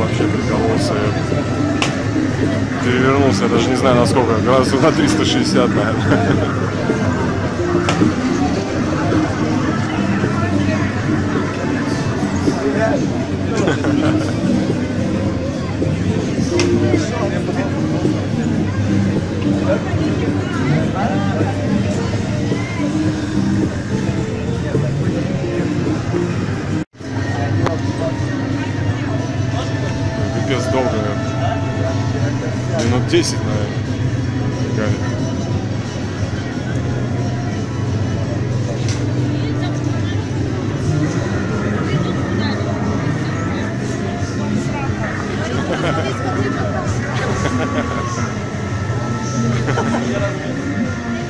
вообще прикололся. Перевернулся, я даже не знаю на сколько, градусов на 360, наверное. капец долго. Минут 10, наверное, играли. Ha ha ha.